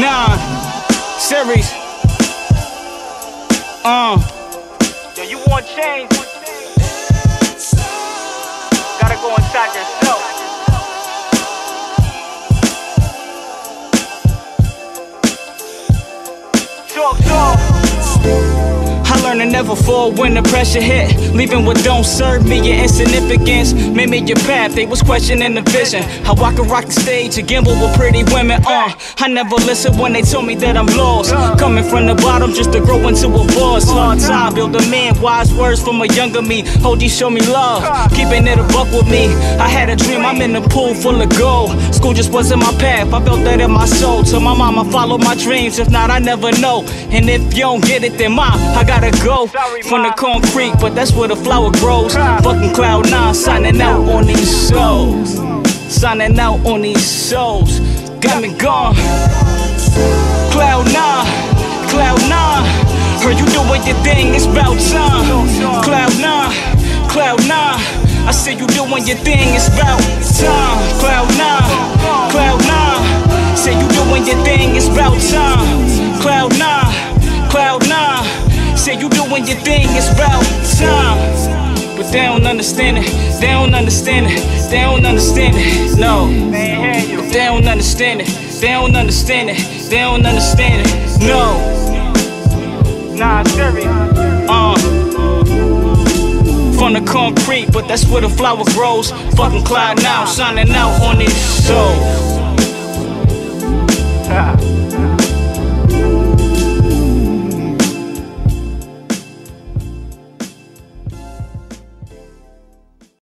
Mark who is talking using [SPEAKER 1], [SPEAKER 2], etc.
[SPEAKER 1] Nine series. Uh.
[SPEAKER 2] Yo, you want change? Gotta go inside yourself. Talk, talk.
[SPEAKER 1] I learned to never fall when the pressure hit. Leaving what don't serve me your insignificance. Made me your path, they was questioning the vision. How I could rock the stage and gamble with pretty women. Uh, I never listened when they told me that I'm lost. Coming from the bottom just to grow into a boss. Hard time, build a man, wise words from a younger me. OG show me love, keeping it a buck with me. I had a dream, I'm in a pool full of gold. School just wasn't my path, I felt that in my soul. Tell my mama, follow my dreams, if not, I never know. And if you don't get it, then mom, I gotta go from the concrete, but that's where the flower grows. Fucking cloud nine, signing out on these souls. Signing out on these souls. Got me gone. Cloud nine, cloud nine. Heard you doing your thing, it's about time. Cloud nine, cloud nine. I said you doing your thing, it's about time. Cloud nine, cloud nine. Say you doing your thing, it's about time. Cloud nine, doing your thing, it's about time. But they don't understand it, they don't understand it, they don't understand it, no.
[SPEAKER 2] You.
[SPEAKER 1] They don't understand it, they don't understand it, they don't understand it, no.
[SPEAKER 2] Nah, serious.
[SPEAKER 1] Uh. From the concrete, but that's where the flower grows. Fucking cloud now, shining out on these souls.